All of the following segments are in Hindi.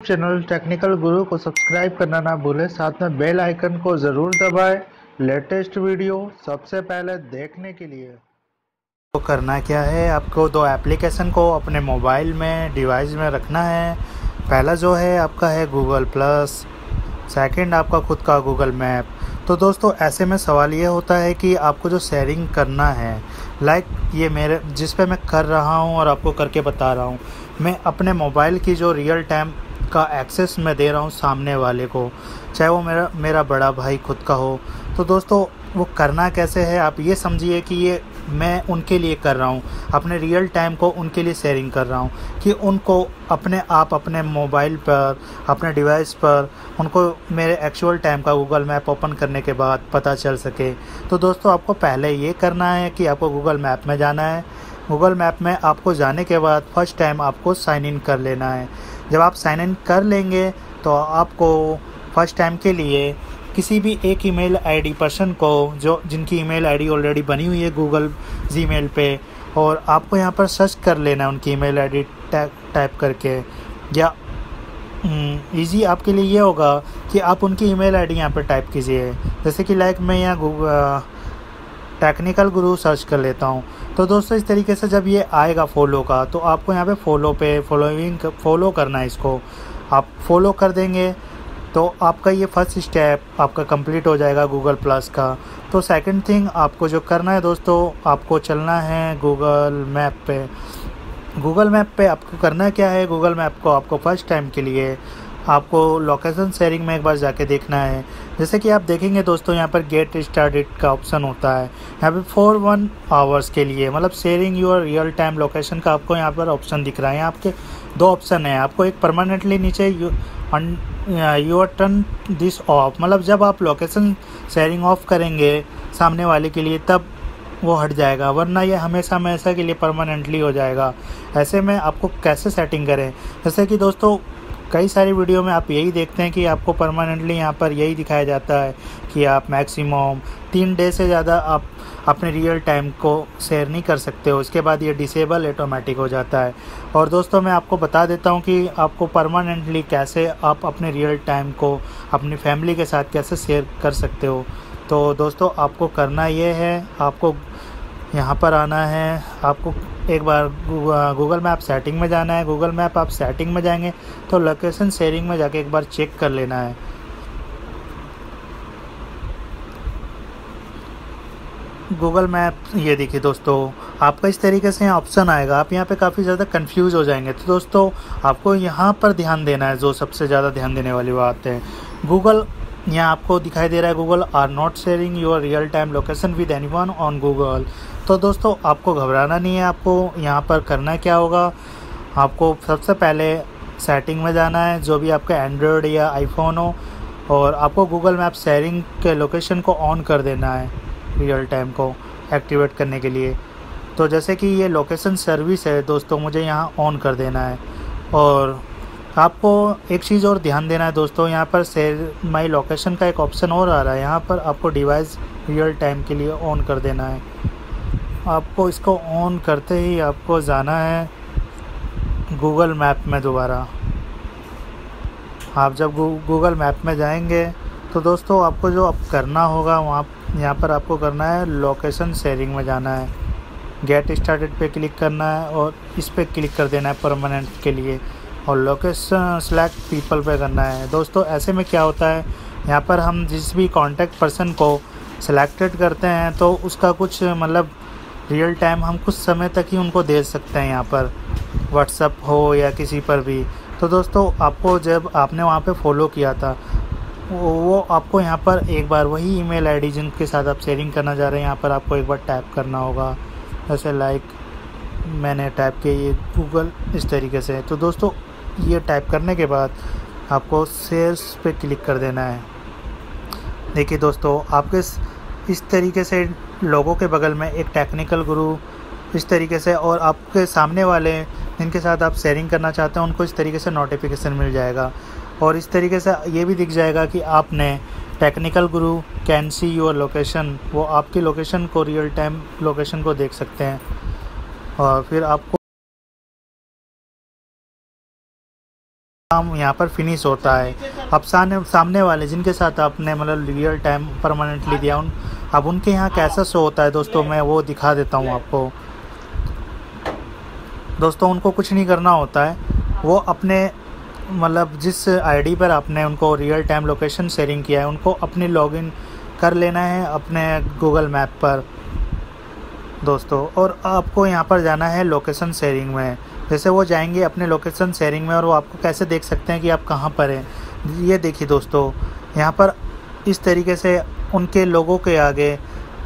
चैनल टेक्निकल गुरु को सब्सक्राइब करना ना भूलें। साथ में बेल आइकन को ज़रूर दबाएँ। लेटेस्ट वीडियो सबसे पहले देखने के लिए। तो करना क्या है? आपको दो एप्लीकेशन को अपने मोबाइल में डिवाइस में रखना है। पहला जो है, आपका है गूगल प्लस सेकंड आपका खुद का गूगल मैप तो दोस्तों, ऐसे में सवाल ये होता है कि आपको जो शेयरिंग करना है लाइक ये मेरे, जिस पे मैं कर रहा हूँ और आपको करके बता रहा हूँ, मैं अपने मोबाइल की जो रियल टाइम का एक्सेस मैं दे रहा हूँ सामने वाले को। चाहे वो मेरा मेरा बड़ा भाई खुद का हो। तो दोस्तों, वो करना कैसे है, आप ये समझिए कि ये मैं उनके लिए कर रहा हूँ। अपने रियल टाइम को उनके लिए शेयरिंग कर रहा हूँ कि उनको अपने, आप अपने मोबाइल पर, अपने डिवाइस पर, उनको मेरे एक्चुअल टाइम का गूगल मैप ओपन करने के बाद पता चल सके। तो दोस्तों, आपको पहले ये करना है कि आपको गूगल मैप में जाना है। गूगल मैप में आपको जाने के बाद फ़र्स्ट टाइम आपको साइन इन कर लेना है। जब आप साइन इन कर लेंगे तो आपको फ़र्स्ट टाइम के लिए किसी भी एक ईमेल आईडी पर्सन को जो जिनकी ईमेल आईडी ऑलरेडी बनी हुई है गूगल जीमेल पे और आपको यहाँ पर सर्च कर लेना है उनकी ईमेल आईडी टाइप करके। या इजी हम्म, आपके लिए ये होगा कि आप उनकी ईमेल आईडी यहाँ पर टाइप कीजिए। जैसे कि लाइक मैं यहाँ टेक्निकल गुरु सर्च कर लेता हूँ। तो दोस्तों, इस तरीके से जब ये आएगा फॉलो का तो आपको यहाँ पे फॉलो पे फॉलोइंग फॉलो करना है इसको। आप फॉलो कर देंगे तो आपका ये फ़र्स्ट स्टेप आपका कंप्लीट हो जाएगा गूगल प्लस का। तो सेकंड थिंग आपको जो करना है दोस्तों, आपको चलना है गूगल मैप पे। गूगल मैप पे आपको करना क्या है? गूगल मैप को आपको फ़र्स्ट टाइम के लिए आपको लोकेशन शेयरिंग में एक बार जाके देखना है। जैसे कि आप देखेंगे दोस्तों, यहाँ पर गेट स्टार्टेड का ऑप्शन होता है। यहाँ पे फोर वन आवर्स के लिए मतलब sharing your real time location का आपको यहाँ पर ऑप्शन दिख रहा है। आपके दो ऑप्शन है। आपको एक परमानेंटली नीचे you you turn this off मतलब जब आप लोकेशन शेयरिंग ऑफ़ करेंगे सामने वाले के लिए, तब वो हट जाएगा, वरना ये हमेशा हमेशा के लिए परमानेंटली हो जाएगा। ऐसे में आपको कैसे सेटिंग करें? जैसे कि दोस्तों कई सारी वीडियो में आप यही देखते हैं कि आपको परमानेंटली यहाँ पर यही दिखाया जाता है कि आप मैक्सिमम तीन डे से ज़्यादा आप अपने रियल टाइम को शेयर नहीं कर सकते हो। उसके बाद ये डिसेबल ऑटोमेटिक हो जाता है। और दोस्तों, मैं आपको बता देता हूँ कि आपको परमानेंटली कैसे आप अपने रियल टाइम को अपनी फैमिली के साथ कैसे शेयर कर सकते हो। तो दोस्तों, आपको करना ये है, आपको यहाँ पर आना है। आपको एक बार गूगल मैप सेटिंग में जाना है। गूगल मैप आप सेटिंग में जाएँगे तो लोकेशन शेयरिंग में जाके एक बार चेक कर लेना है। गूगल मैप ये देखिए दोस्तों, आपका इस तरीके से ऑप्शन आएगा। आप यहाँ पे काफ़ी ज़्यादा कंफ्यूज हो जाएँगे। तो दोस्तों, आपको यहाँ पर ध्यान देना है, जो सबसे ज़्यादा ध्यान देने वाली बात है। गूगल यहाँ आपको दिखाई दे रहा है Google are not sharing your real time location with anyone on Google तो दोस्तों, आपको घबराना नहीं है, आपको यहाँ पर करना क्या होगा? आपको सबसे पहले सेटिंग में जाना है, जो भी आपका एंड्रॉयड या आईफोन हो, और आपको गूगल मैप शेयरिंग के लोकेशन को ऑन कर देना है रियल टाइम को एक्टिवेट करने के लिए। तो जैसे कि ये लोकेशन सर्विस है, दोस्तों, मुझे यहाँ ऑन कर देना है, और आपको एक चीज़ और ध्यान देना है दोस्तों, यहाँ पर शेयर माई लोकेशन का एक ऑप्शन और आ रहा है। यहाँ पर आपको डिवाइस रियल टाइम के लिए ऑन कर देना है। आपको इसको ऑन करते ही आपको जाना है गूगल मैप में दोबारा। आप जब गूगल मैप में जाएँगे तो दोस्तों आपको जो अब करना होगा, वहाँ, यहाँ पर आपको करना है लोकेशन शेयरिंग में जाना है। गेट स्टार्टेड पे क्लिक करना है और इस पर क्लिक कर देना है परमानेंट के लिए। और लोकेशन सेलेक्ट पीपल पे करना है। दोस्तों, ऐसे में क्या होता है? यहाँ पर हम जिस भी कांटेक्ट पर्सन को सिलेक्टेड करते हैं तो उसका कुछ मतलब रियल टाइम हम कुछ समय तक ही उनको दे सकते हैं यहाँ पर। व्हाट्सअप हो या किसी पर भी। तो दोस्तों, आपको जब आपने वहाँ पे फॉलो किया था, वो वो आपको यहाँ पर एक बार वही ईमेल आईडी जिनके साथ आप शेयरिंग करना चाह रहे हैं, यहाँ पर आपको एक बार टैप करना होगा। जैसे लाइक मैंने टैप किया, ये गूगल इस तरीके से तो दोस्तों ये टाइप करने के बाद आपको सेल्स पे क्लिक कर देना है। देखिए दोस्तों, आपके इस तरीके से लोगों के बगल में एक टेक्निकल गुरु इस तरीके से और आपके सामने वाले जिनके साथ आप शेयरिंग करना चाहते हैं, उनको इस तरीके से नोटिफिकेशन मिल जाएगा। और इस तरीके से ये भी दिख जाएगा कि आपने technical Guru can see your location वो आपकी लोकेशन को रियल टाइम लोकेशन को देख सकते हैं। और फिर आपको काम यहाँ पर फिनिश होता है। अब सामने सामने वाले जिनके साथ आपने मतलब रियल टाइम परमानेंटली दिया, उन, अब उनके यहाँ कैसा शो होता है दोस्तों? मैं वो दिखा देता हूँ आपको। दोस्तों, उनको कुछ नहीं करना होता है। वो अपने मतलब जिस आईडी पर आपने उनको रियल टाइम लोकेशन शेयरिंग किया है, उनको अपने लॉगिन कर लेना है अपने गूगल मैप पर। दोस्तों, और आपको यहाँ पर जाना है लोकेशन शेयरिंग में। जैसे वो जाएँगे अपने लोकेशन शेयरिंग में और वो आपको कैसे देख सकते हैं कि आप कहाँ पर हैं। ये देखिए दोस्तों, यहाँ पर इस तरीके से उनके लोगों के आगे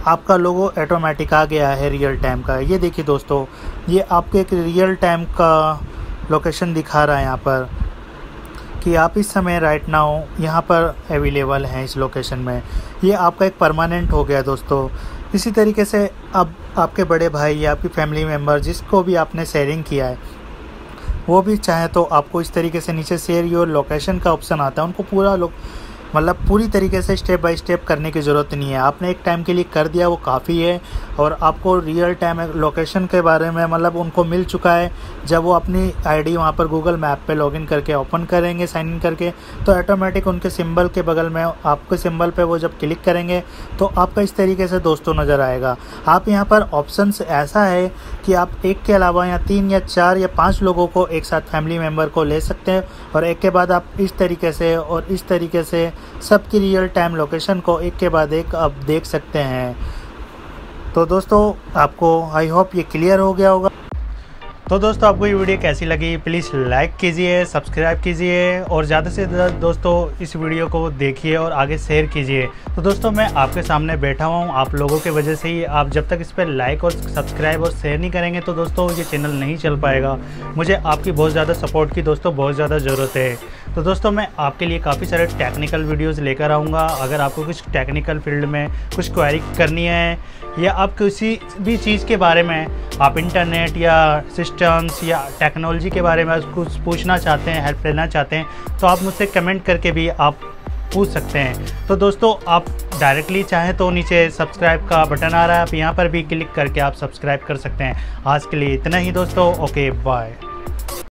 आपका लोगो ऑटोमेटिक आ गया है रियल टाइम का। ये देखिए दोस्तों, ये आपके एक रियल टाइम का लोकेशन दिखा रहा है यहाँ पर कि आप इस समय राइट नाउ यहाँ पर अवेलेबल हैं इस लोकेशन में। ये आपका एक परमानेंट हो गया दोस्तों। इसी तरीके से अब आपके बड़े भाई या आपकी फैमिली मेंबर जिसको भी आपने शेयरिंग किया है, वो भी चाहे तो आपको इस तरीके से नीचे शेयर योर लोकेशन का ऑप्शन आता है, उनको पूरा लोग मतलब पूरी तरीके से स्टेप बाय स्टेप करने की ज़रूरत नहीं है। आपने एक टाइम के लिए कर दिया, वो काफ़ी है और आपको रियल टाइम लोकेशन के बारे में मतलब उनको मिल चुका है। जब वो अपनी आईडी वहाँ पर गूगल मैप पे लॉगिन करके ओपन करेंगे साइन इन करके तो ऑटोमेटिक उनके सिंबल के बगल में, आपके सिंबल पे वो जब क्लिक करेंगे तो आपका इस तरीके से दोस्तों नज़र आएगा। आप यहाँ पर ऑप्शन ऐसा है कि आप एक के अलावा या तीन या चार या पाँच लोगों को एक साथ फैमिली मेंबर को ले सकते हैं और एक के बाद आप इस तरीके से और इस तरीके से सबकी रियल टाइम लोकेशन को एक के बाद एक आप देख सकते हैं। तो दोस्तों, आपको आई होप ये क्लियर हो गया होगा। तो दोस्तों, आपको ये वीडियो कैसी लगी? प्लीज़ लाइक कीजिए सब्सक्राइब कीजिए और ज़्यादा से ज़्यादा दोस्तों, इस वीडियो को देखिए और आगे शेयर कीजिए। तो दोस्तों, मैं आपके सामने बैठा हुआ हूँ। आप लोगों के वजह से ही आप जब तक इस पर लाइक और सब्सक्राइब और शेयर नहीं करेंगे तो दोस्तों, ये चैनल नहीं चल पाएगा। मुझे आपकी बहुत ज़्यादा सपोर्ट की दोस्तों, बहुत ज़्यादा ज़रूरत है। तो दोस्तों, मैं आपके लिए काफ़ी सारे टेक्निकल वीडियोस लेकर आऊँगा। अगर आपको कुछ टेक्निकल फ़ील्ड में कुछ क्वेरी करनी है, या आप किसी भी चीज़ के बारे में, आप इंटरनेट या सिस्टम्स या टेक्नोलॉजी के बारे में कुछ पूछना चाहते हैं हेल्प लेना चाहते हैं तो आप मुझसे कमेंट करके भी आप पूछ सकते हैं। तो दोस्तों, आप डायरेक्टली चाहें तो नीचे सब्सक्राइब का बटन आ रहा है, आप यहाँ पर भी क्लिक करके आप सब्सक्राइब कर सकते हैं। आज के लिए इतना ही दोस्तों ओके बाय